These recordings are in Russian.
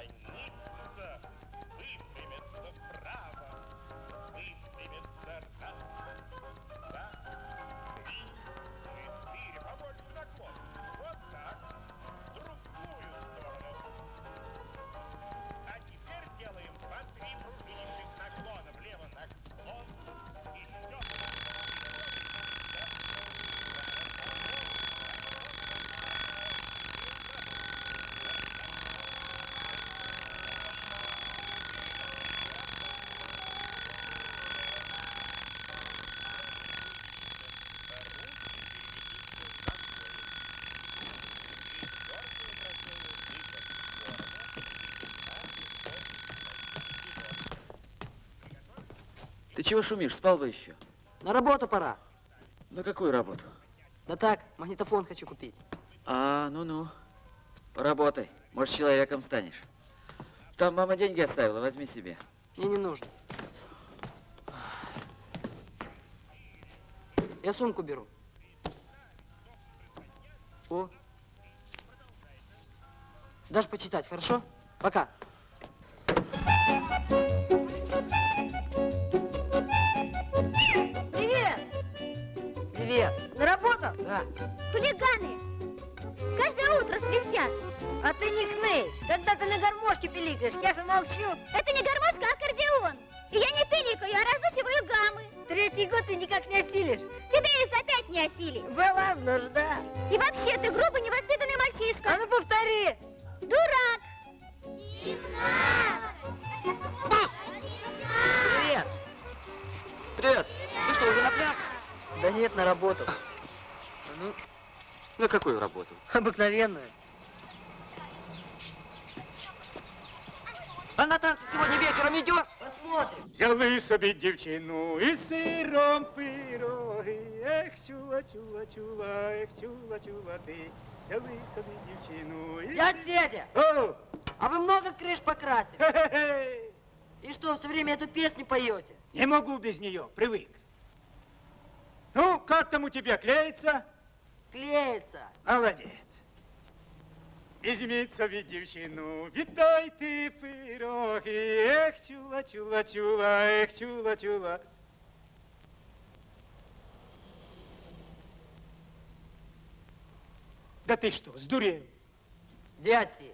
Ты чего шумишь? Спал бы еще. На работу пора. На какую работу? Да так, магнитофон хочу купить. А, ну-ну. Поработай. Может, человеком станешь. Там мама деньги оставила, возьми себе. Мне не нужно. Я сумку беру. О. Дашь почитать, хорошо? Пока. Да. Хулиганы! Каждое утро свистят. А ты не хнычь. Когда ты на гармошке пиликаешь, я же молчу. Это не гармошка, а аккордеон. И я не пиликаю, а разучиваю гаммы. Третий год ты никак не осилишь. Тебе их опять не осилить. Была нужда. И вообще, ты грубый, невоспитанный мальчишка. А ну повтори. Дурак! Привет. Привет. Ты что, уже на пляж? Да нет, на работу. Ну, на какую работу? Обыкновенную. А на танцы сегодня вечером идешь? Посмотрим. Взяли собі дівчину і сиром пироги. Ех, чула, чула, чула, ех, чула, чула ти. Взяли собі дівчину і... Дядь Федя, О! а вы много крыш покрасили? Хе-хе-хе! И что, все время эту песню поете? Не могу без нее, привык. Ну, как там у тебя клеится? Клеится. Молодец. Візьміть собі дівчину, віддайте пироги. Ех, чула, чула, чула, ех, чула, чула. Да ты что, сдурел? Дядь Федя,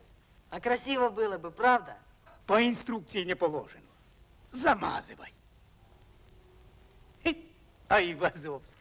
а красиво было бы, правда? По инструкции не положено. Замазывай. Хе, Айвазовский.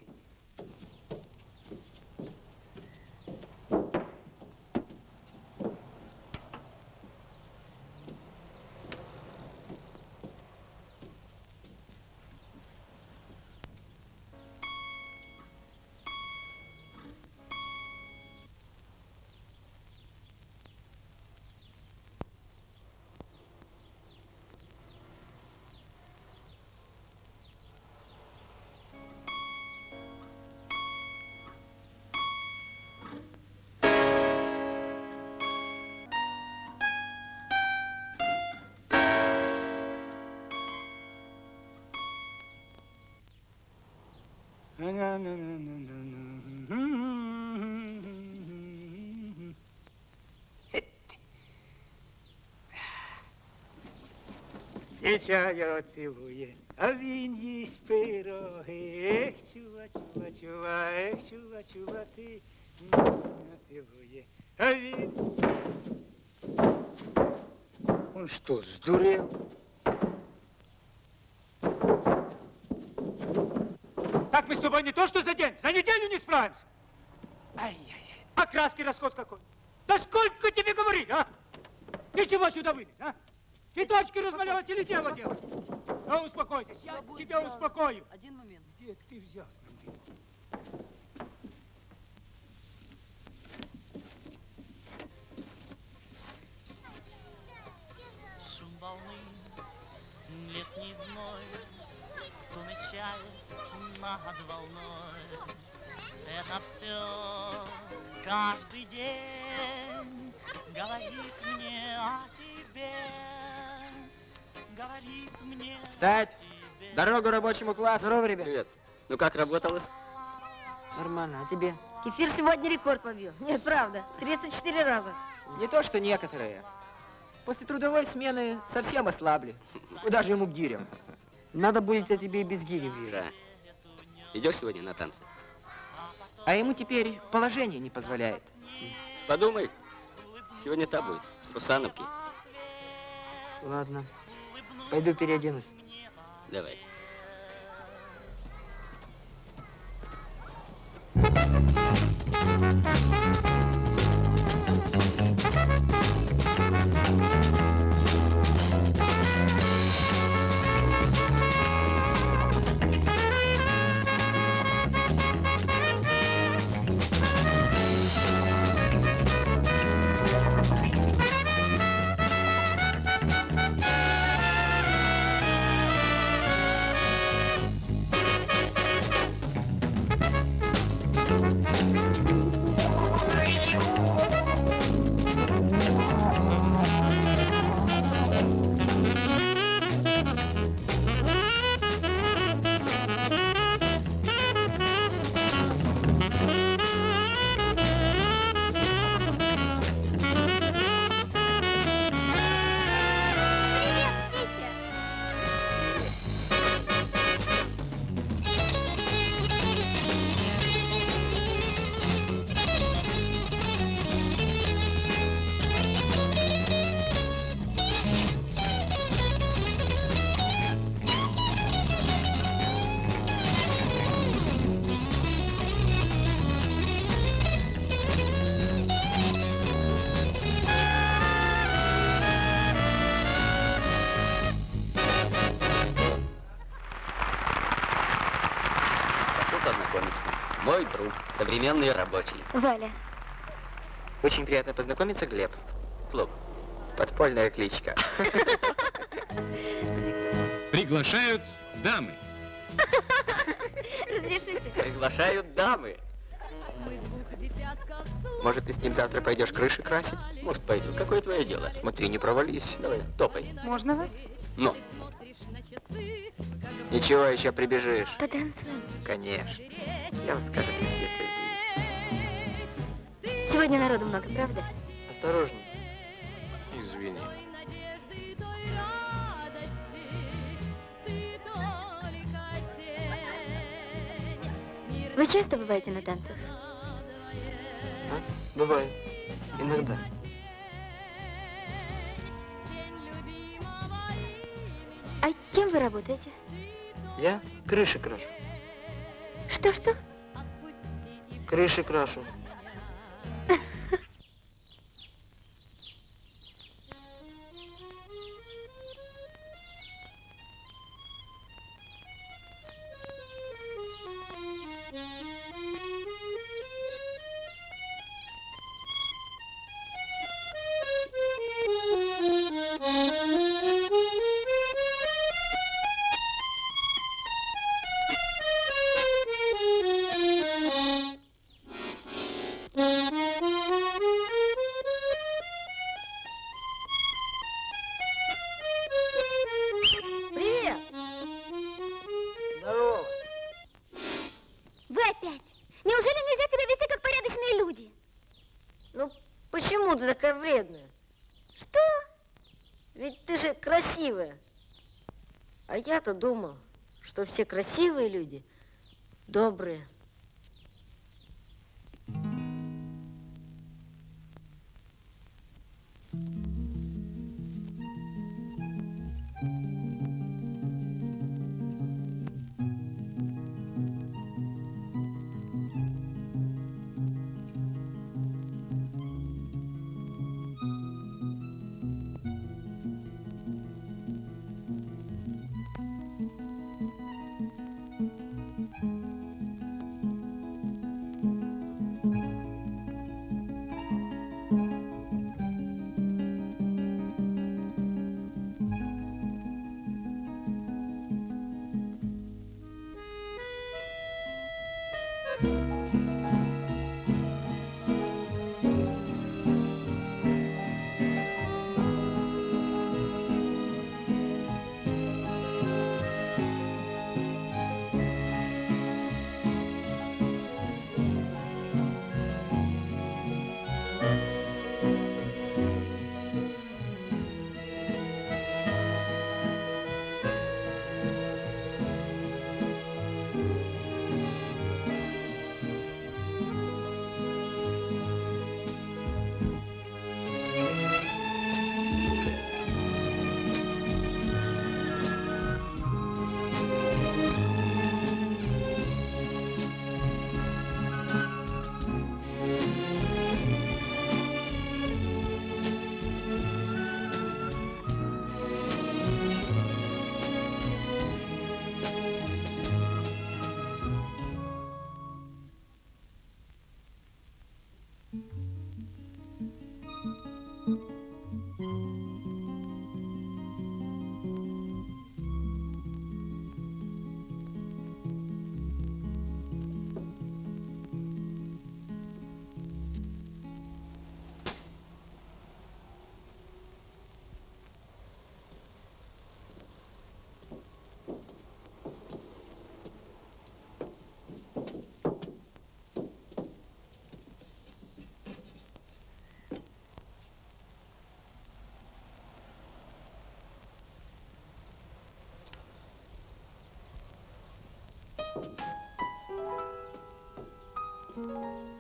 Дівчая цілує, а він їсть пироги. Ех, чува, чува, чува, ех, чува, чува, ти мене цілує, а він... Он что, сдурел? Так мы с тобой не то что за день, за неделю не справимся. Ай-яй-яй, а краски расход какой. Да сколько тебе говорить, а? Ты чего сюда вылез, а? Цветочки размалевать или дело делать? А успокойтесь, я тебя успокою. Один момент. Где ты взялся? Шум волны, летний зной, Стуны над волной. Это все каждый день Говорит мне о тебе, Говорит мне Встать! о тебе. Дорогу рабочему классу. Здорово, ребят. Привет. Ну как работалось? Нормально, а тебе? Кефир сегодня рекорд побил. Нет, правда. 34 раза. Не то, что некоторые. После трудовой смены совсем ослабли. Куда же ему к гирям? Надо будет я тебе и без гири вижу. Ша. Идешь сегодня на танцы? А ему теперь положение не позволяет. Подумай. Сегодня та будет, с Русановки. Ладно. Пойду переоденусь. Давай. Привет, современный рабочий. Валя. Очень приятно познакомиться, Глеб. Клуб. Подпольная кличка. Приглашают дамы. Разрешите? Приглашают дамы. Может, ты с ним завтра пойдешь крыши красить? Может, пойду. Какое твое дело? Смотри, не провались. Давай, топай. Можно вас? Ну, Ничего, еще прибежишь. Потанцуем. Конечно. Всем скажете, где ты. Сегодня народу много, правда? Осторожней. Извини. Вы часто бываете на танцах? Бывает. Иногда. А кем вы работаете? Я крыши крашу. Что-что? Крыши крашу. все красивые люди добрые. Música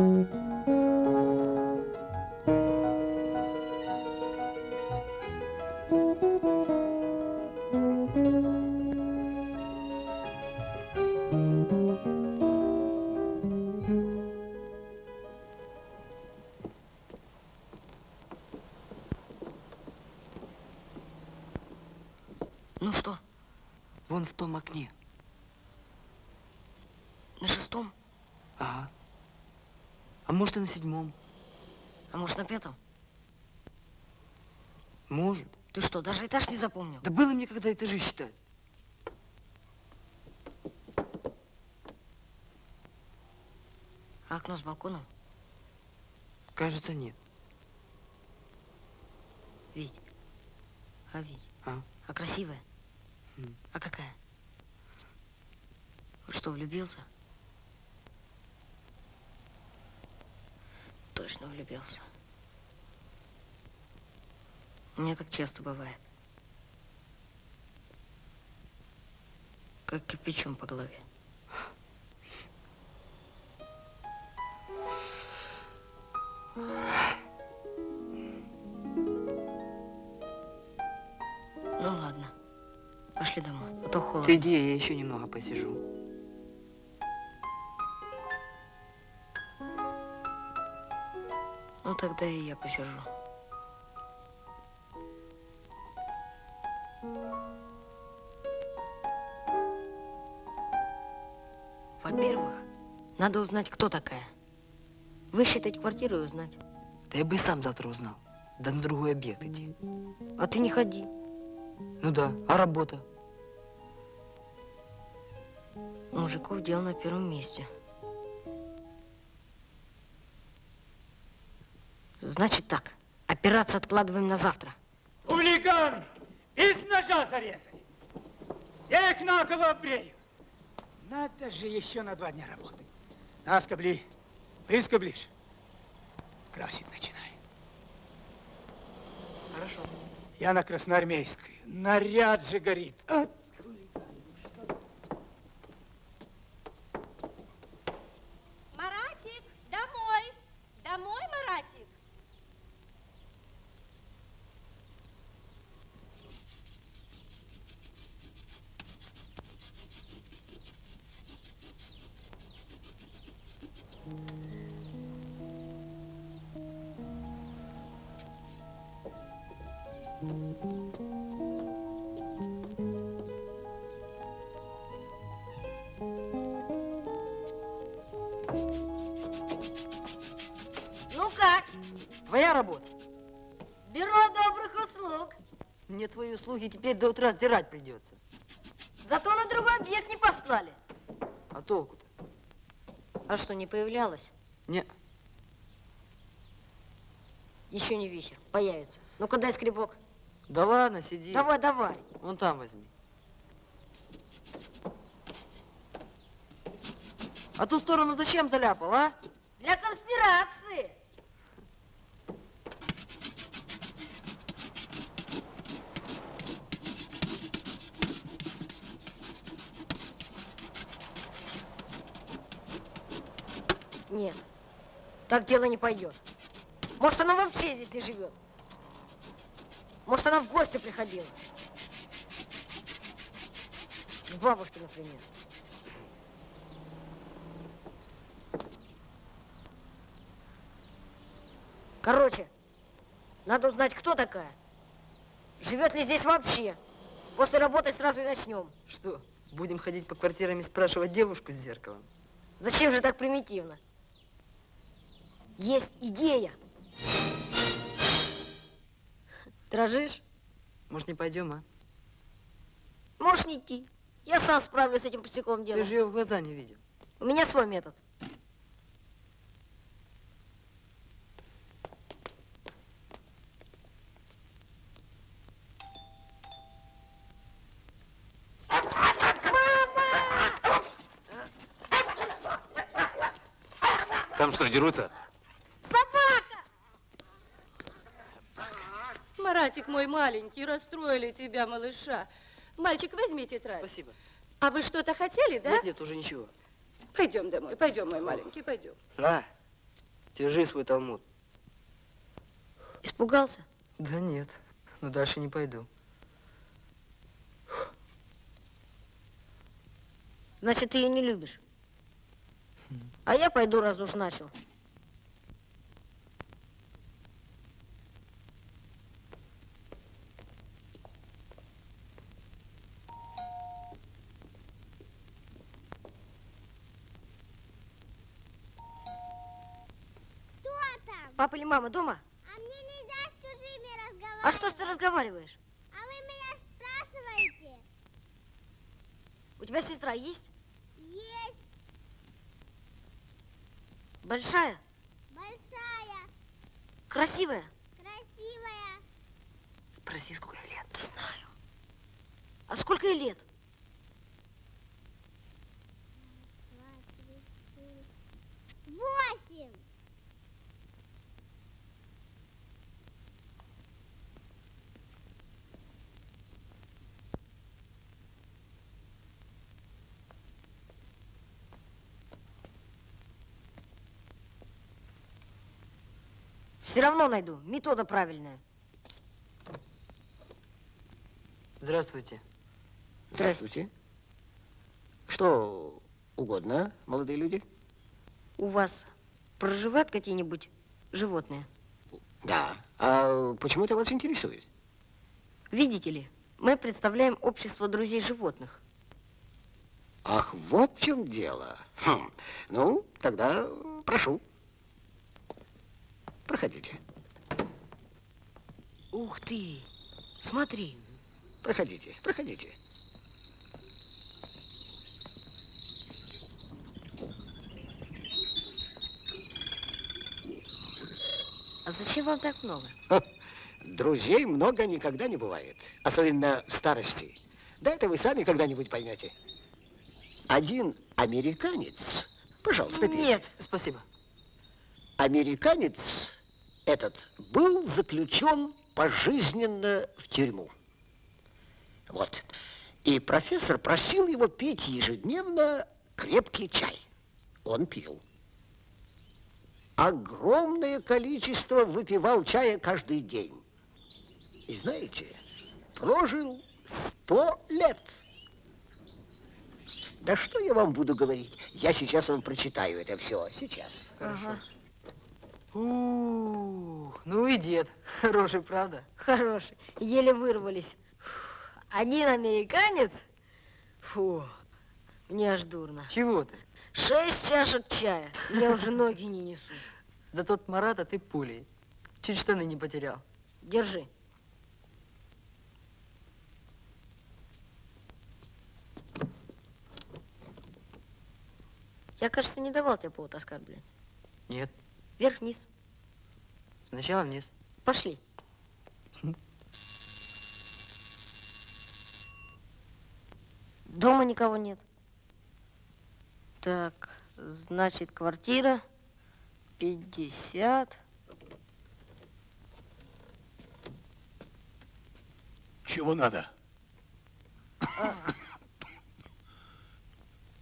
Ну седьмом. А может на пятом? Может. Ты что, даже этаж не запомнил? Да было мне когда этажи считать. А окно с балконом? Кажется, нет. Вить. А Вить? А? А красивая? М. А какая? Вот что, влюбился? Точно влюбился. У меня так часто бывает. Как кирпичом по голове. Ну ладно. Пошли домой, а то холодно. Ты я еще немного посижу. Тогда и я посижу. Во-первых, надо узнать, кто такая. Высчитать квартиру и узнать. Да я бы и сам завтра узнал. Да на другой объект идти. А ты не ходи. Ну да, а работа? Мужиков дело на первом месте. Значит так, операцию откладываем на завтра. Хулиганы! Из ножа зарезали. Всех наголо обрею. Надо же еще на два дня работать. Наскобли, выскоблишь. Красить начинай. Хорошо. Я на Красноармейской. Наряд же горит. От теперь до утра сдирать придется. Зато на другой объект не послали. А толку-то? А что, не появлялась? Не. Еще не вечер, появится. Ну-ка дай скребок. Да ладно, сиди. Давай, давай. Вон там возьми. А ту сторону зачем заляпал, а? Для конспирации. Нет, так дело не пойдет. Может, она вообще здесь не живет. Может, она в гости приходила. К бабушке, например. Короче, надо узнать, кто такая. Живет ли здесь вообще. После работы сразу и начнем. Что, будем ходить по квартирам и спрашивать девушку с зеркалом? Зачем же так примитивно? Есть идея. Дрожишь? Может, не пойдем, а? Можешь не идти. Я сам справлюсь с этим пустяковым делом. Ты же ее в глаза не видел. У меня свой метод. Там что, дерутся? Собака! Маратик маленький, расстроили тебя, малыша. Мальчик, возьми тетрадь. Спасибо. А вы что-то хотели, да? Нет, нет, уже ничего. Пойдем домой, пойдем, мой маленький, пойдем. На, держи свой талмуд. Испугался? Да нет, но дальше не пойду. Значит, ты ее не любишь. А я пойду, раз уж начал. Кто там? Папа или мама дома? А мне нельзя с чужими разговаривать. А что ж ты разговариваешь? А вы меня спрашиваете? У тебя сестра есть? Есть Большая? большая, Красивая? красивая. Спроси, сколько ей лет. Знаю. А сколько ей лет? Два, три, четыре. Восемь. Все равно найду. Метода правильная. Здравствуйте. Здравствуйте. Что угодно, молодые люди? У вас проживают какие-нибудь животные? Да. А почему это вас интересует? Видите ли, мы представляем общество друзей животных. Ах, вот в чем дело. Хм. Ну, тогда прошу. Проходите. Ух ты! Смотри. Проходите, проходите. А зачем вам так много? Друзей много никогда не бывает. Особенно в старости. Да это вы сами когда-нибудь поймете. Один американец... Пожалуйста, пейте. Нет, спасибо. Американец этот был заключен пожизненно в тюрьму. Вот. И профессор просил его пить ежедневно крепкий чай. Он пил. Огромное количество выпивал чая каждый день. И знаете, прожил сто лет. Да что я вам буду говорить? Я сейчас вам прочитаю это все. Сейчас. Ага. Ух, ну и дед. Хороший, правда? Хороший. Еле вырвались. Один американец? Фу, мне аж дурно. Чего ты? Шесть чашек чая. Мне уже ноги не несут. За тот Марата ты пулей. Чуть штаны не потерял. Держи. Я, кажется, не давал тебе повод оскорблять. Нет. Вверх-вниз. Сначала вниз. Пошли. Дома никого нет. Так, значит, квартира 50. Чего надо?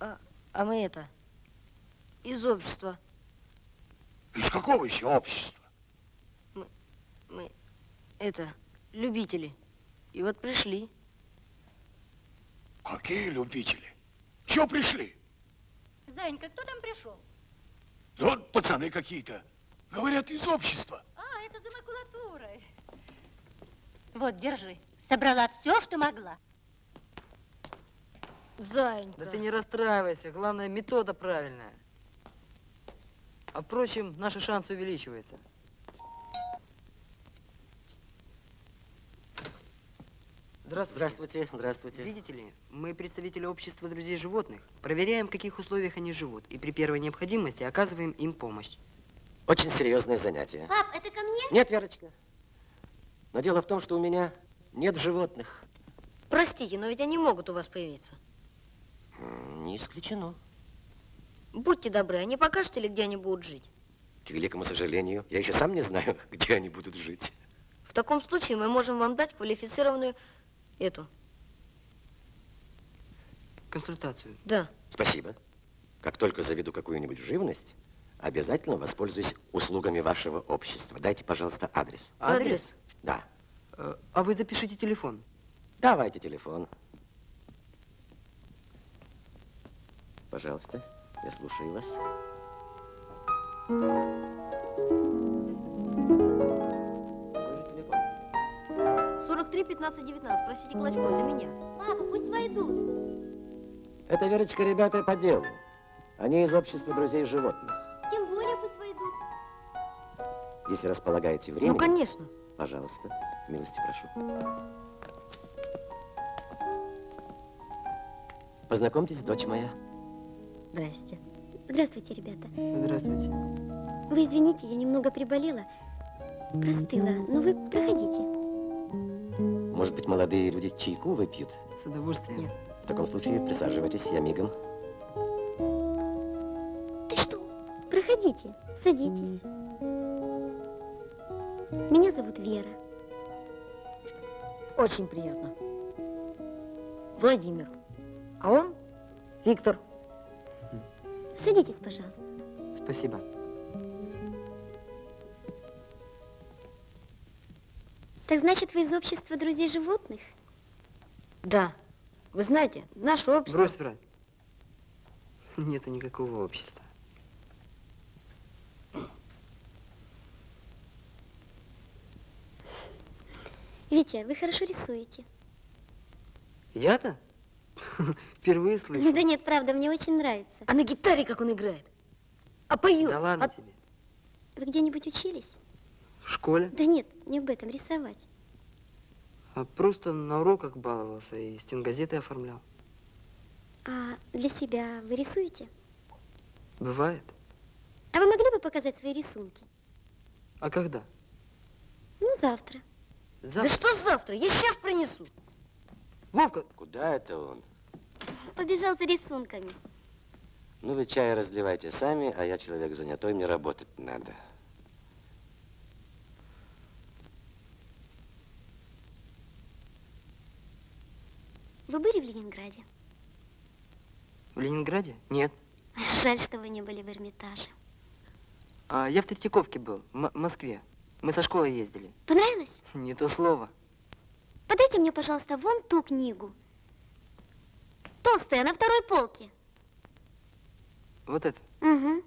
А мы это, из общества. Из какого еще общества? Мы, это, любители. И вот пришли. Какие любители? Чего пришли? Занька, кто там пришел? Да вот пацаны какие-то. Говорят, из общества. А, это за макулатурой. Вот, держи. Собрала все, что могла. Занька. Да ты не расстраивайся. Главное, метода правильная. А впрочем, наши шансы увеличиваются. Здравствуйте. Здравствуйте, здравствуйте. Видите ли, мы представители общества друзей животных. Проверяем, в каких условиях они живут. И при первой необходимости оказываем им помощь. Очень серьезное занятие. Пап, это ко мне? Нет, Верочка. Но дело в том, что у меня нет животных. Простите, но ведь они могут у вас появиться. Не исключено. Будьте добры, а не покажете ли, где они будут жить? К великому сожалению, я еще сам не знаю, где они будут жить. В таком случае мы можем вам дать квалифицированную эту. Консультацию. Да. Спасибо. Как только заведу какую-нибудь живность, обязательно воспользуюсь услугами вашего общества. Дайте, пожалуйста, адрес. Адрес? Да. Э, А вы запишите телефон. Давайте телефон. Пожалуйста, я слушаю вас. Телефон? 43 15 19. Спросите Клочко, это меня. Папа, пусть войдут. Это, Верочка, ребята по делу. Они из общества друзей животных. Тем более пусть войдут. Если располагаете временем... Ну, конечно. Пожалуйста, милости прошу. Познакомьтесь, дочь моя. Здрасте. Здравствуйте, ребята. Здравствуйте. Вы извините, я немного приболела. Простыла. Но вы проходите. Может быть, молодые люди чайку выпьют? С удовольствием. В таком случае присаживайтесь, я мигом. Проходите, садитесь. Меня зовут Вера. Очень приятно. Владимир. А он Виктор. Садитесь, пожалуйста. Спасибо. Так значит, вы из общества друзей животных? Да. Вы знаете, наше общество... Брось врать. Нету никакого общества. Витя, вы хорошо рисуете. Я-то? Впервые слышу. Да нет, правда, мне очень нравится. А на гитаре как он играет? А поет? Да ладно А- тебе. Вы где-нибудь учились? В школе? Да нет, не об этом, рисовать. А просто на уроках баловался и стенгазеты оформлял. А для себя вы рисуете? Бывает. А вы могли бы показать свои рисунки? А когда? Ну, завтра. Да что завтра? Я сейчас принесу. Вовка! Куда это он? Побежал за рисунками. Ну, вы чай разливайте сами, а я человек занятой, мне работать надо. Вы были в Ленинграде? В Ленинграде? Нет. Жаль, что вы не были в Эрмитаже. А я в Третьяковке был, в Москве. Мы со школы ездили. Понравилось? Не то слово. Подайте мне, пожалуйста, вон ту книгу. Толстая, на второй полке. Вот это. Угу.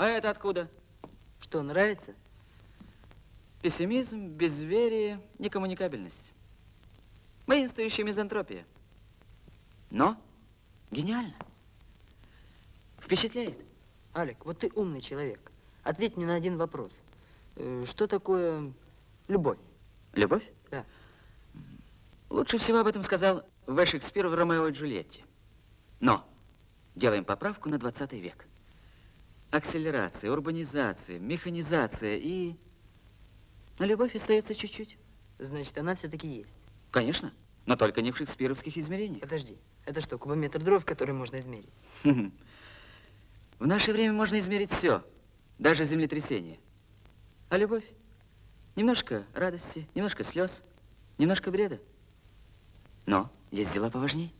А это откуда? Что, нравится? Пессимизм, безверие, некоммуникабельность. Воинствующая мизантропия. Но гениально. Впечатляет. Алик, вот ты умный человек. Ответь мне на один вопрос. Э, Что такое любовь? Любовь? Да. Лучше всего об этом сказал В. Шекспир в «Ромео и Джульетте». Но делаем поправку на 20 век. Акселерация, урбанизация, механизация и... На любовь остается чуть-чуть. Значит, она все-таки есть. Конечно, но только не в шекспировских измерениях. Подожди, это что, кубометр дров, который можно измерить? В наше время можно измерить все, даже землетрясение. А любовь? Немножко радости, немножко слез, немножко бреда. Но есть дела поважнее.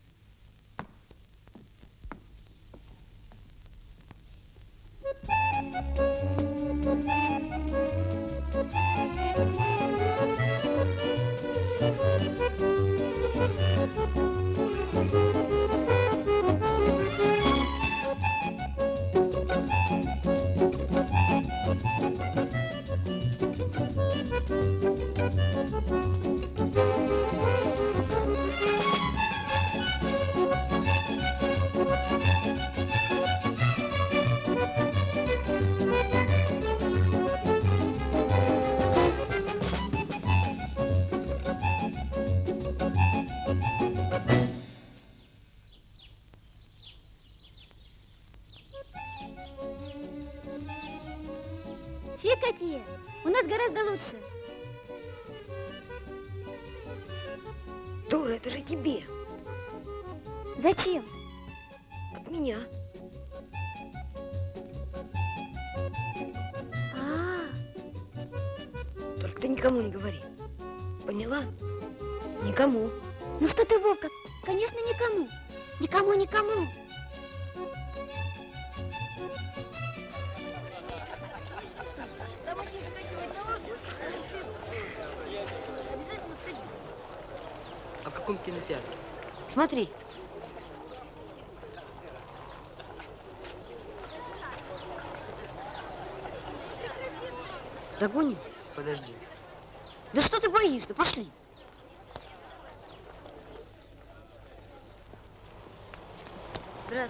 Пошли.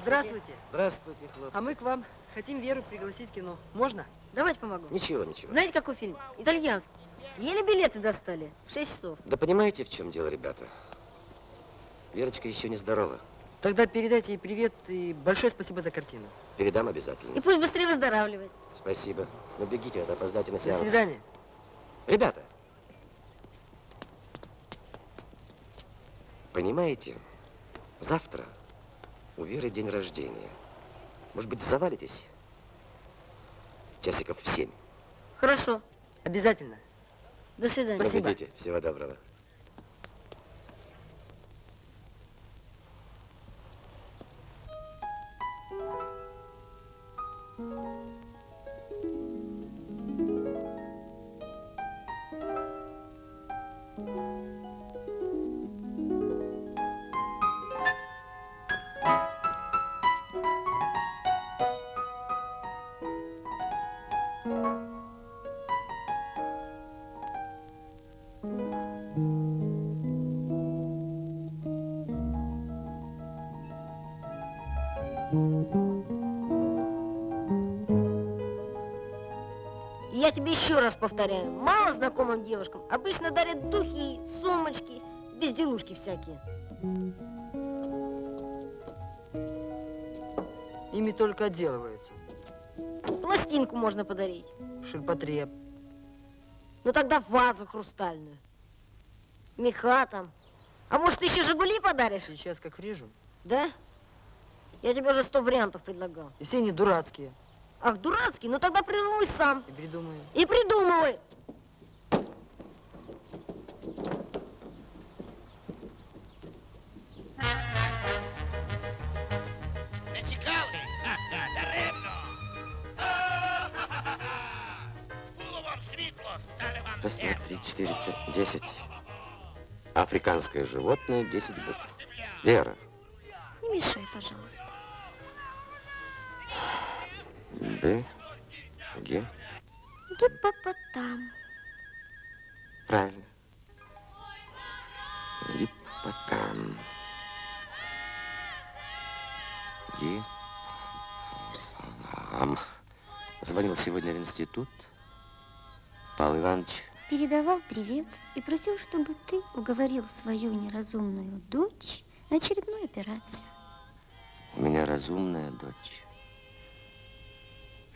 Здравствуйте. Здравствуйте, хлопцы. А мы к вам хотим Веру пригласить в кино. Можно? Давайте помогу. Ничего, ничего. Знаете, какой фильм? Итальянский. Еле билеты достали. В 6 часов. Да понимаете, в чем дело, ребята? Верочка еще не здорова. Тогда передайте ей привет и большое спасибо за картину. Передам обязательно. И пусть быстрее выздоравливает. Спасибо. Но бегите, а то опоздаете на До сеанс. свидания. Ребята, понимаете, завтра у Веры день рождения. Может быть, завалитесь? Часиков в семь. Хорошо. Обязательно. До свидания. Ну, бегите. Всего доброго. И повторяю, мало знакомым девушкам обычно дарят духи, сумочки, безделушки всякие. Ими только отделываются. Пластинку можно подарить. Ширпотреб. Ну тогда вазу хрустальную. Меха там. А может, ты еще Жигули подаришь? Сейчас как врежу. Да? Я тебе уже сто вариантов предлагал. И все они дурацкие. Ах, дурацкий? Ну тогда придумай сам. И придумаю. И придумывай. Не чекали? Ха-ха, даремно. Було вам світло, стане вам Раз, два, серце. три, четыре, пять, десять. Африканское животное, 10 букв. Вера. Не мешай, пожалуйста. Б. Г. Гиппопотам. Правильно. Гиппотам. Ги. Ам. Звонил сегодня в институт. Павел Иванович. Передавал привет и просил, чтобы ты уговорил свою неразумную дочь на очередную операцию. У меня разумная дочь.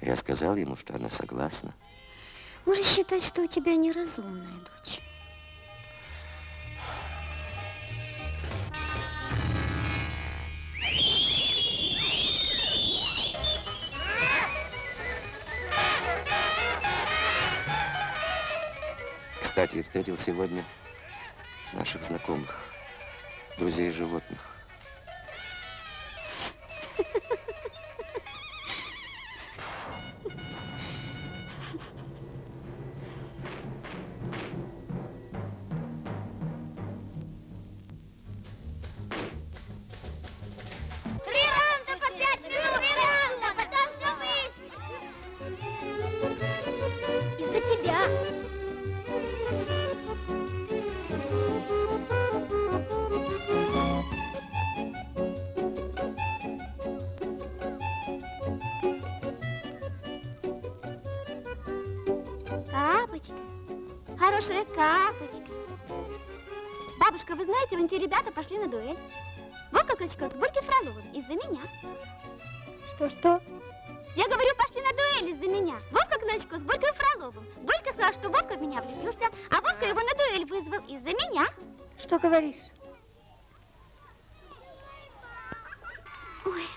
Я сказал ему, что она согласна. Можешь считать, что у тебя неразумная дочь. Кстати, встретил сегодня наших знакомых, друзей животных. Три влюбился, а Вовка его на дуэль вызвал из-за меня. Что говоришь? Ой.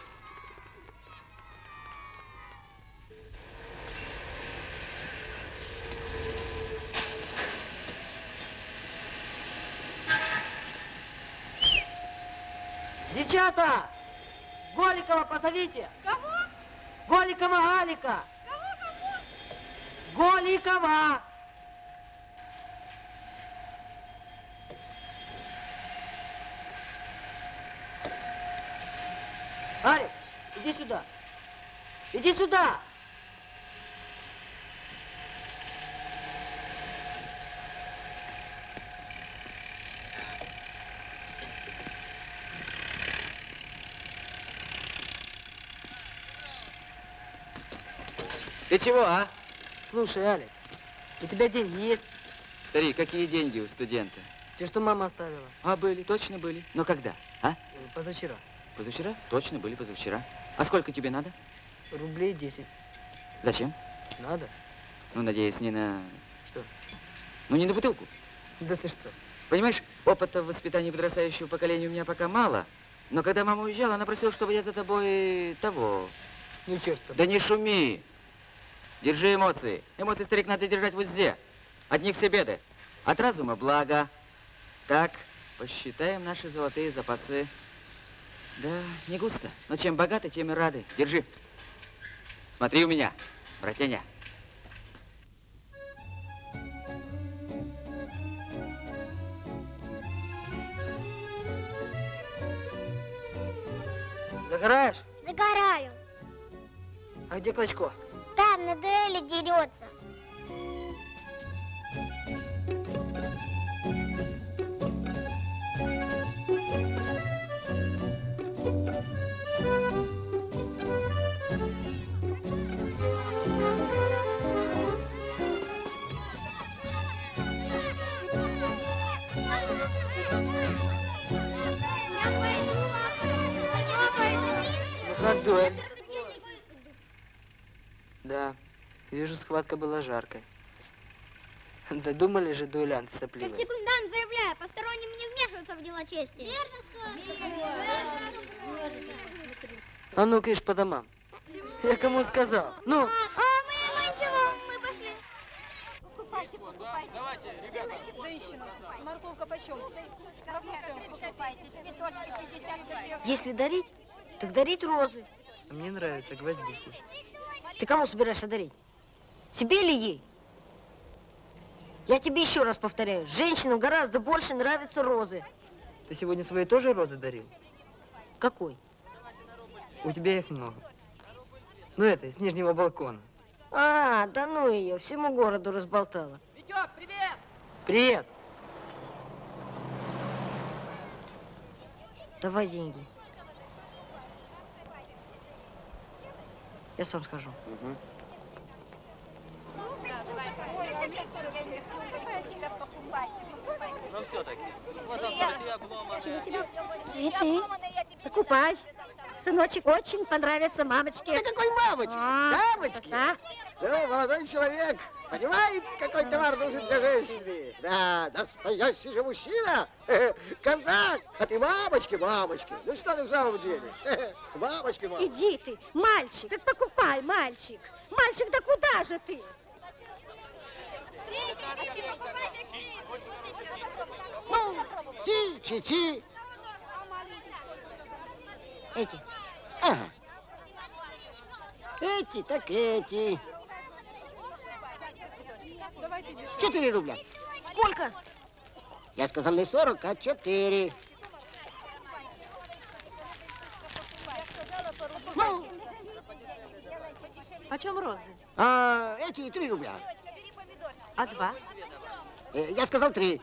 Девчата! Голикова позовите! Кого? Голикова Алика! Кого, Голикова! Алик, иди сюда. Иди сюда! Ты чего, а? Слушай, Алик, у тебя деньги есть? Старик, какие деньги у студента? Те, что мама оставила? А, были, точно были. Но когда, а? Позавчера. Позавчера? Точно были позавчера. А сколько тебе надо? Рублей 10. Зачем? Надо? Ну, надеюсь, не на... Что? Ну, не на бутылку. Да ты что? Понимаешь, опыта в воспитании подрастающего поколения у меня пока мало. Но когда мама уезжала, она просила, чтобы я за тобой того... Ничего, что Да не шуми! Держи эмоции. Эмоции, старик, надо держать в узде. От них все беды. От разума благо. Так, посчитаем наши золотые запасы. Да, не густо. Но чем богаты, тем и рады. Держи. Смотри у меня, братяня. Загораешь? Загораю. А где Клочко? Там на дуэли дерется. Схватка была жаркой. Додумали же дуэлянты Как сопливые. секундант заявляю, посторонним не вмешиваться в дела чести. Верно А ну-ка, ишь по домам. Я кому сказал? Ну, А мы, мы чего? Мы пошли. Давайте, ребята. Женщину. Морковка почем? Если дарить, так дарить розы. мне нравятся гвоздики. Ты кому собираешься дарить? Себе или ей? Я тебе еще раз повторяю, женщинам гораздо больше нравятся розы. Ты сегодня свои тоже розы дарил? Какой? У тебя их много. Ну это, с нижнего балкона. А, да ну ее, всему городу разболтала. Витек, привет! Привет! Давай деньги. Я сам скажу. Ну все-таки. Вот там тебе обломанная. Чего тебе? Цветы. Покупай. Сыночек очень понравится мамочке. Да какой мамочке? А, Дамочки? да. Да, молодой человек понимает, какой товар нужен для женщины. Да, настоящий же мужчина. Казак. А ты мамочки, мамочки. Ну что ты в самом деле? Мамочки, мамочки. Иди ты, мальчик, так покупай, мальчик. Мальчик, да куда же ты? Ну, ти, чи, ти. Эти. Ага. Эти, так эти. Четыре рубля. Сколько? Я сказал не сорок, а четыре. Ну, Почем розы? а эти три рубля. А два? Э, Я сказал три.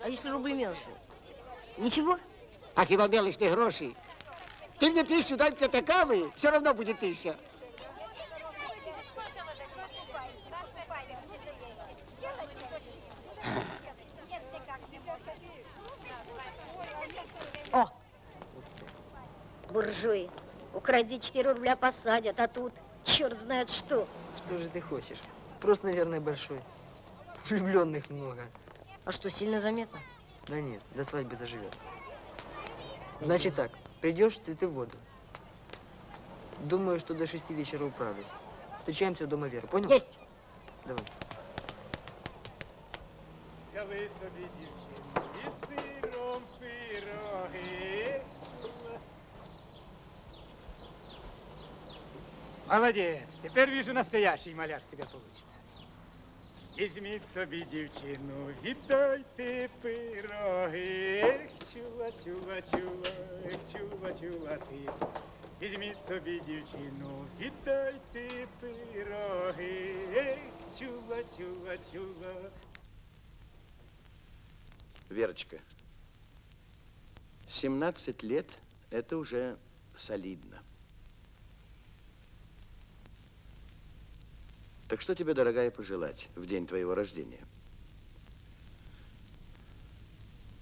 А если рубль мелочью? Ничего? А хіба мелочь не гроши? Ты мне тысячу дай пятаками, все равно будет тысяча. О! Буржуи. Укради 4 рубля посадят, а тут черт знает что. Что же ты хочешь? Спрос, наверное, большой Влюбленных много. А что, сильно заметно? Да нет, до свадьбы заживет. Значит так, придешь, цветы в воду. Думаю, что до шести вечера управлюсь. Встречаемся у дома Веры, понял? Есть. Давай. Взяли собі дівчину і сиром пироги. Молодец. Теперь вижу, настоящий маляр с тебя получится. Візьміть собі дівчину, віддайте пироги. Ех, чула, чула, чула, ех, чула, чула ти. Візьміть собі дівчину, віддайте пироги. Ех, чула, чула, чула. Верочка, 17 лет – это уже солидно. Так что тебе, дорогая, пожелать в день твоего рождения?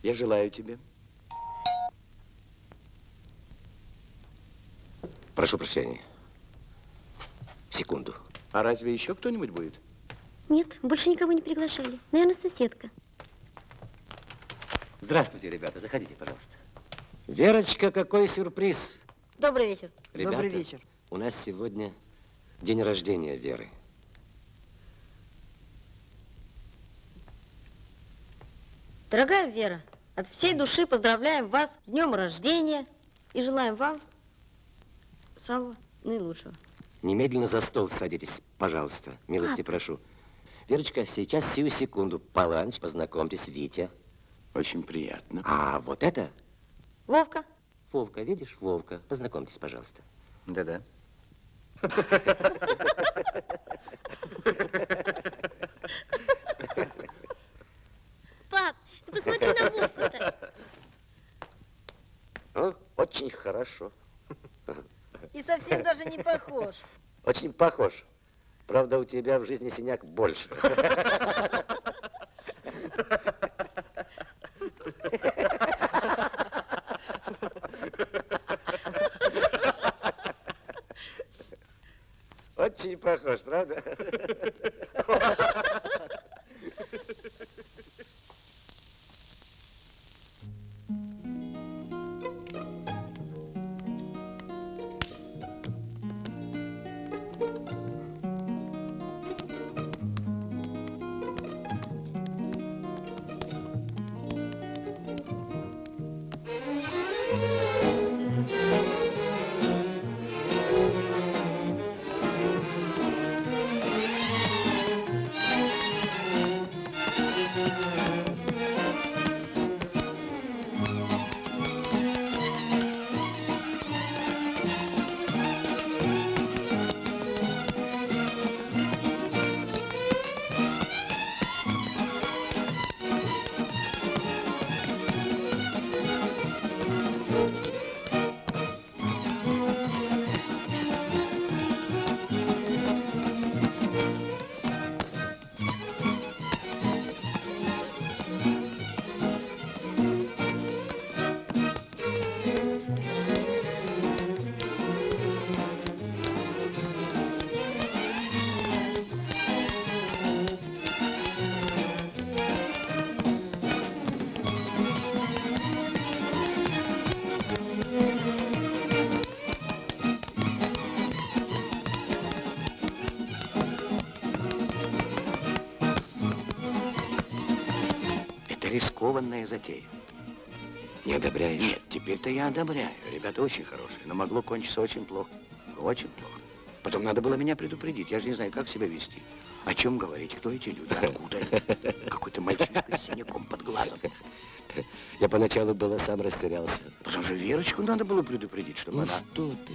Я желаю тебе Прошу прощения. Секунду. А разве еще кто-нибудь будет? Нет, больше никого не приглашали. Наверное, соседка. Здравствуйте, ребята. Заходите, пожалуйста. Верочка, какой сюрприз. Добрый вечер. Ребята, Добрый вечер. У нас сегодня день рождения Веры. Дорогая Вера, от всей души поздравляем вас с днем рождения и желаем вам самого наилучшего. Немедленно за стол садитесь, пожалуйста. Милости прошу. Верочка, сейчас сию секунду. Паланч, познакомьтесь, Витя. Очень приятно. А вот это Вовка, Вовка, видишь? Вовка. Познакомьтесь, пожалуйста. Да-да. Пап, ты посмотри на Вовку-то. Очень хорошо. и совсем даже не похож. Очень похож. Правда, у тебя в жизни синяк больше. Очень похож, правда? Рискованная затея. Не одобряешь? Нет, теперь-то я одобряю. Ребята очень хорошие, но могло кончиться очень плохо. Очень плохо. Потом надо было меня предупредить. Я же не знаю, как себя вести. О чем говорить? Кто эти люди? Откуда они? Какой-то мальчишка с синяком под глазом. Я поначалу было сам растерялся. Потому что Верочку надо было предупредить, чтобы Ну она... что ты?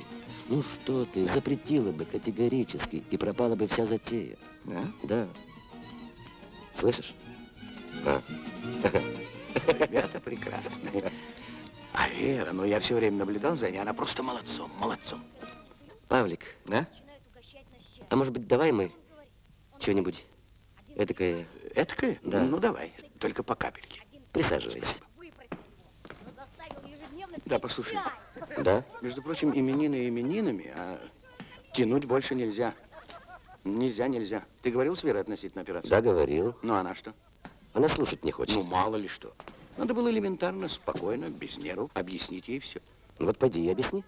Ну что ты? Запретила бы категорически, и пропала бы вся затея. Да? Да. Слышишь? А. Ребята прекрасные. А Вера, ну я все время наблюдал за ней, она просто молодцом, молодцом. Павлик, Да? а может быть, давай мы что-нибудь этакое... Этакое? Да. Ну давай, только по капельке. Присаживайся. Да, послушай. Да? Между прочим, именины именинами, а тянуть больше нельзя. Нельзя, нельзя. Ты говорил с Верой относительно операции? Да, говорил. Ну, она что? Она слушать не хочет. Ну, мало ли что. Надо было элементарно, спокойно, без нервов объяснить ей все. Ну, вот пойди и объясни.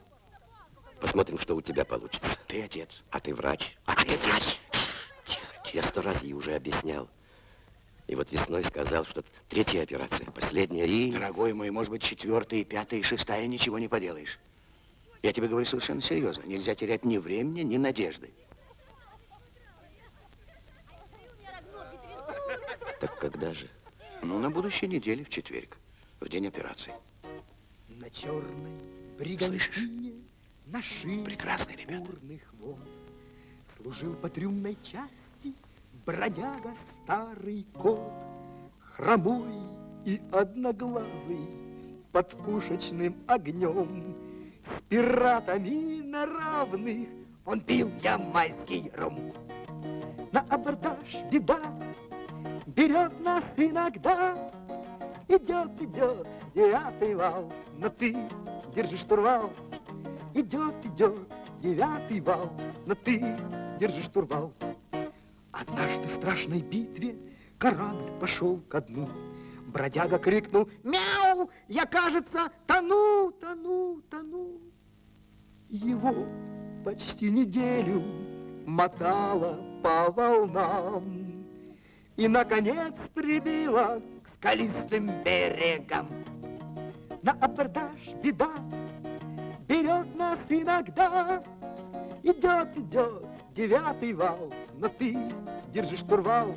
Посмотрим, что у тебя получится. Ты отец. А ты врач. А, ты врач. Тихо, тихо. Я сто раз ей уже объяснял. И вот весной сказал, что третья операция, последняя и... Дорогой мой, может быть, четвертая, и пятая, и шестая, ничего не поделаешь. Я тебе говорю совершенно серьезно. Нельзя терять ни времени, ни надежды. Так когда же? Ну, на будущей неделе, в четверг, в день операции. На черной бригантине на шире Прекрасные ребята. бурных вод Служил по трюмной части бродяга старый кот, Хромой и одноглазый под пушечным огнем. С пиратами на равных он пил ямайский ром. На абордаж беда берет нас иногда. Идет, идет девятый вал, но ты держи штурвал. Идет, идет девятый вал, но ты держи штурвал. Однажды в страшной битве корабль пошел ко дну. Бродяга крикнул «Мяу! Я, кажется, тону, тону, тону!» Его почти неделю мотало по волнам И, наконец, прибило к скалистым берегам. На абордаж беда берет нас иногда. Идет, идет девятый вал, но ты держи штурвал.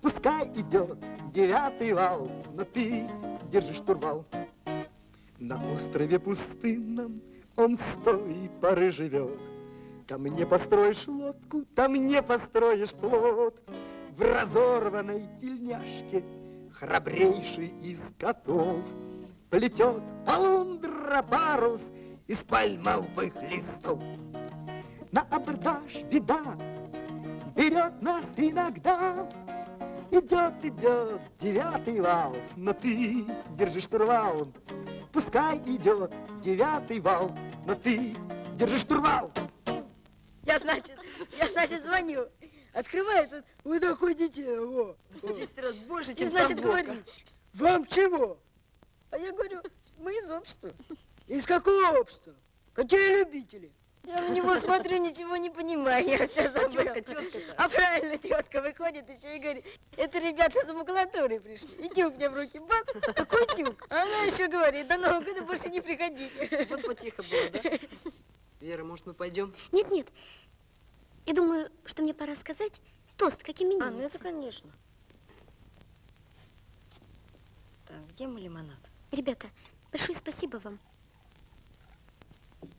Пускай идет девятый вал, но ты держи штурвал. На острове пустынном он с той поры живет. Там не построишь лодку, там не построишь плот. Разорванной тельняшке храбрейший из котов Плетет полундра парус из пальмовых листов. На абордаж беда берет нас иногда. Идет, идет девятый вал, но ты держи штурвал. Пускай идет девятый вал, но ты держи штурвал. Я, значит, я, значит, звоню. Открывает, тут, вы такой дитя, во. В 10 раз больше, И, чем значит, сам Вовка. говорит, вам чего? А я говорю, мы из общества. Из какого общества? Какие любители? Я на него смотрю, ничего не понимаю, я вся забыла. Тетка, тетка-то. А правильно, тетка выходит еще и говорит, это ребята с макулатуры пришли. И тюк мне в руки, бац, какой тюк? А она еще говорит, до Нового года больше не приходите. Вот потихо было, да? Вера, может, мы пойдем? Нет, нет. Я думаю, что мне пора сказать тост, каким А, именинница. ну это конечно. Так, где мой лимонад? Ребята, большое спасибо вам,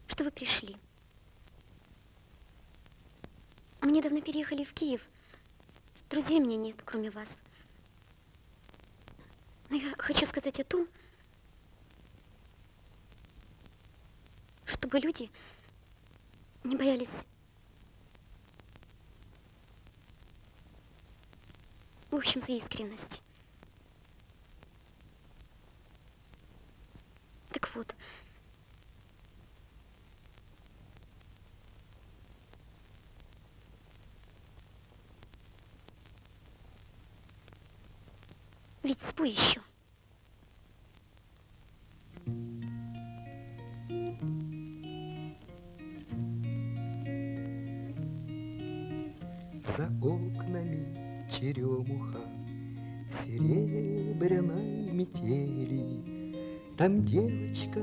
что вы пришли. Мы недавно переехали в Киев. Друзей у меня нет, кроме вас. Но я хочу сказать о том, чтобы люди не боялись в общем, за искренность. Так вот, ведь спой еще. За окнами черемуха серебряной метели. Там девочка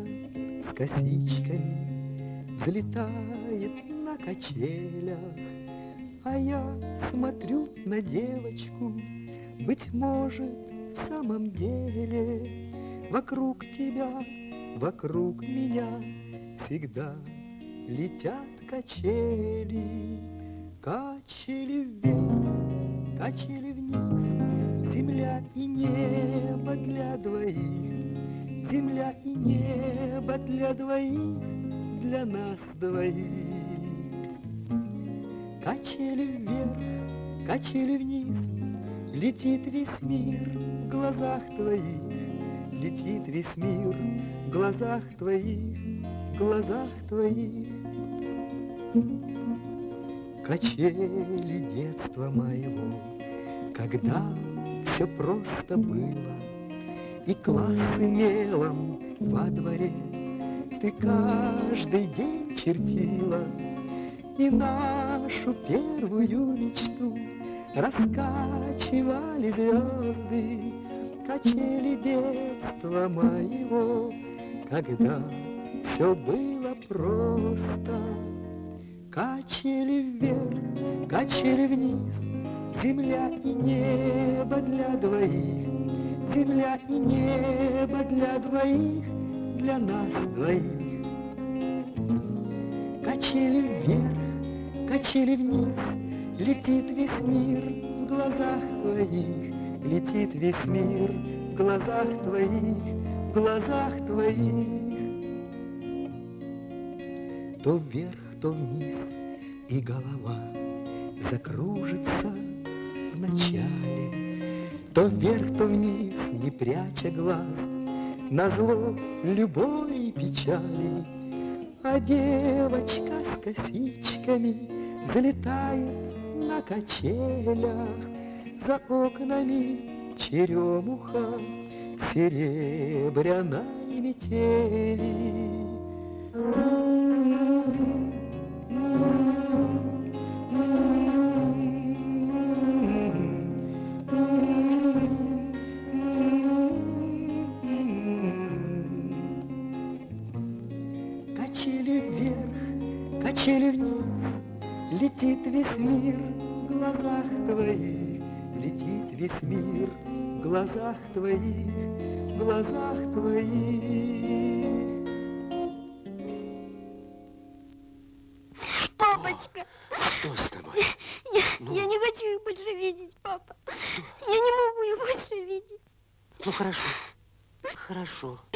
с косичками взлетает на качелях, А я смотрю на девочку, быть может, в самом деле Вокруг тебя, вокруг меня всегда летят качели. Качели вверх, качели вниз, Земля и небо для двоих, Земля и небо для двоих, Для нас двоих. Качели вверх, качели вниз, Летит весь мир в глазах твоих, Летит весь мир в глазах твоих, в глазах твоих. качели детства моего, когда все просто было, и классы мелом во дворе. Ты каждый день чертила, и нашу первую мечту. Раскачивали звезды, качели детства моего, когда все было просто. Качели вверх, качели вниз, Земля и небо для двоих, Земля и небо для двоих, Для нас двоих. Качели вверх, качели вниз, Летит весь мир в глазах твоих, Летит весь мир в глазах твоих, В глазах твоих. То вверх, то вниз, и голова закружится вначале. То вверх, то вниз, не пряча глаз, на зло любой печали. А девочка с косичками взлетает на качелях, За окнами черемуха серебряной метели. Хорошо. Хорошо.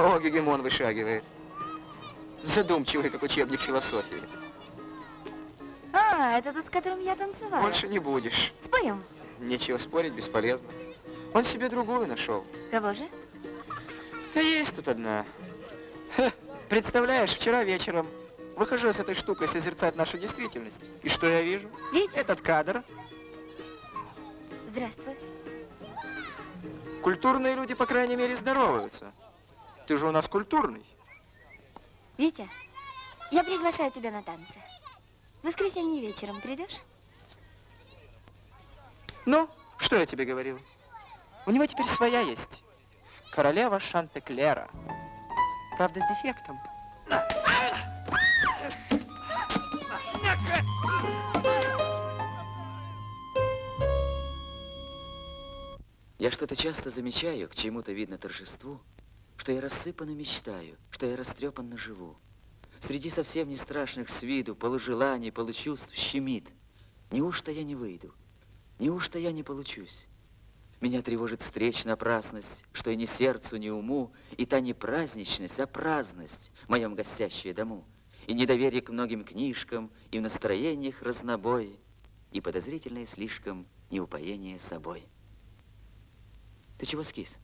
О, гегемон вышагивает. Задумчивый, как учебник философии. А, это тот, с которым я танцевала. Больше не будешь. Спорим? Нечего спорить, бесполезно. Он себе другую нашел. Кого же? Да есть тут одна. Ха, представляешь, вчера вечером выхожу с этой штукой созерцать нашу действительность. И что я вижу? Видите? Этот кадр. Здравствуй. Культурные люди, по крайней мере, здороваются. Ты же у нас культурный. Витя, я приглашаю тебя на танцы. В воскресенье вечером придешь? Ну, что я тебе говорил? У него теперь своя есть. Королева Шантеклера. Правда, с дефектом. Я что-то часто замечаю, к чему-то видно торжеству, что я рассыпанно мечтаю, что я растрепанно живу. Среди совсем не страшных с виду полужеланий, получувств щемит. Неужто я не выйду? Неужто я не получусь? Меня тревожит встреч напрасность, что и ни сердцу, ни уму, и та не праздничность, а праздность в моем гостящее дому, и недоверие к многим книжкам, и в настроениях разнобой, и подозрительное слишком неупоение собой. Ты чего скис?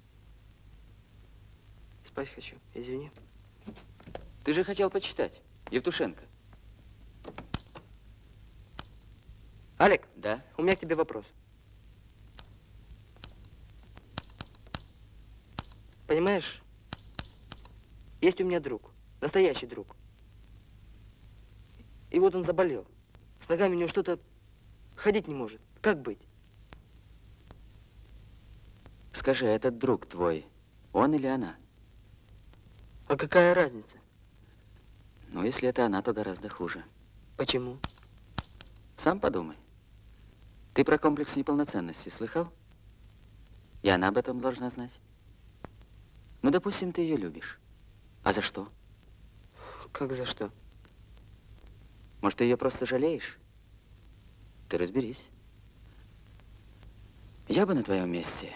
Спать хочу, извини. Ты же хотел почитать, Евтушенко. Алик, Да? у меня к тебе вопрос. Понимаешь, есть у меня друг, настоящий друг. И вот он заболел. С ногами у него что-то ходить не может. Как быть? Скажи, этот друг твой, он или она? А какая разница? Ну, если это она, то гораздо хуже. Почему? Сам подумай. Ты про комплекс неполноценности слыхал? И она об этом должна знать. Ну, допустим, ты ее любишь. А за что? Как за что? Может, ты ее просто жалеешь? Ты разберись. Я бы на твоем месте.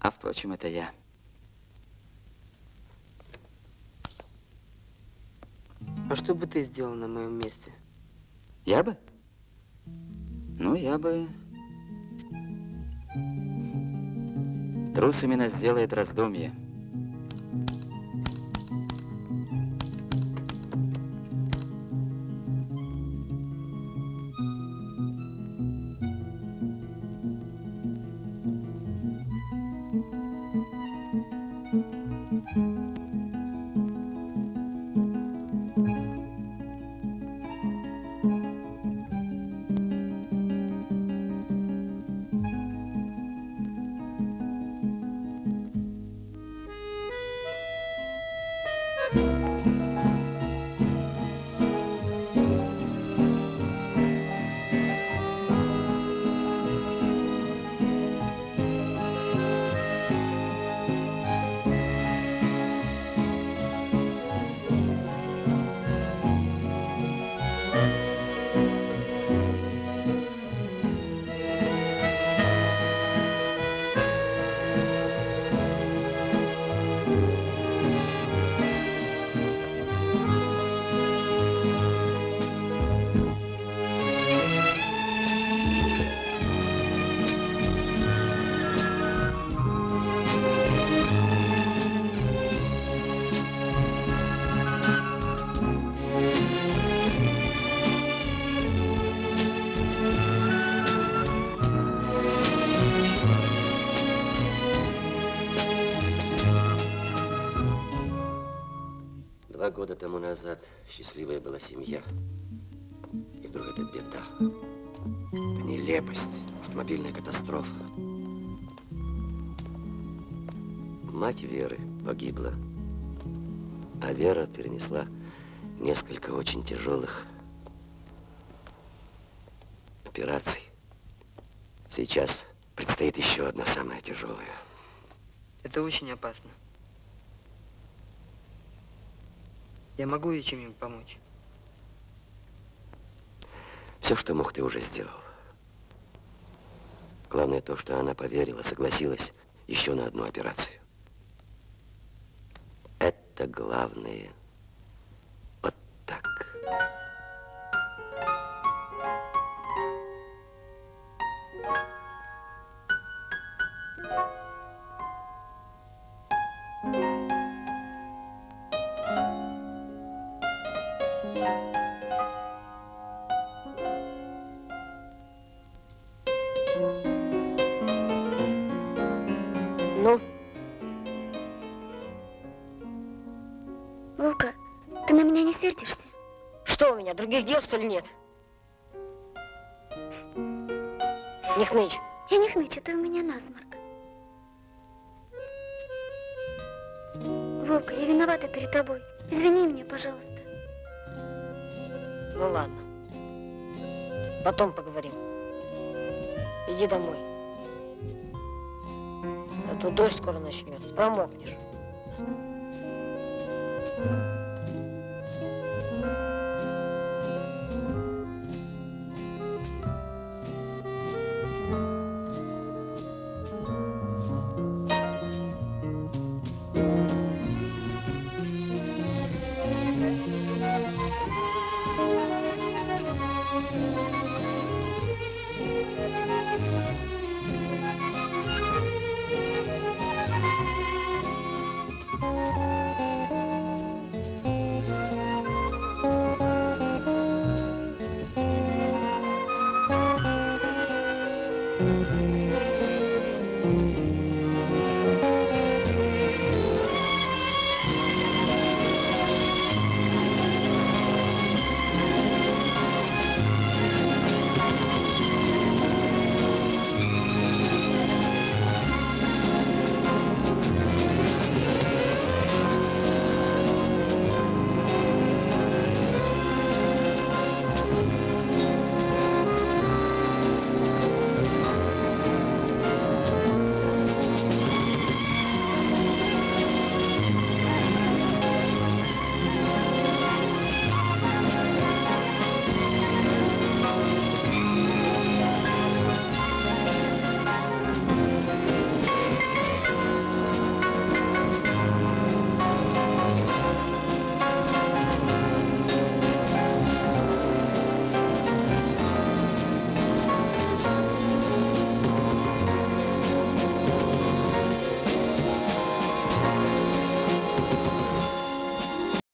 А, впрочем, это я. А что бы ты сделал на моем месте? Я бы? Ну, я бы... Трусами нас сделает раздумье. Назад счастливая была семья. И вдруг эта беда. Это нелепость, автомобильная катастрофа. Мать Веры погибла, а Вера перенесла несколько очень тяжелых операций. Сейчас предстоит еще одна самая тяжелая. Это очень опасно. Я могу ей чем-нибудь помочь? Все, что мог, ты уже сделал. Главное то, что она поверила, согласилась еще на одну операцию. это главное. Вот так. Других дел, что ли, нет? Не хнычь. Я не хнычу, это у меня насморк. Вовка, я виновата перед тобой. Извини меня, пожалуйста. Ну ладно. Потом поговорим. Иди домой. А то дождь скоро начнется, промокнешь.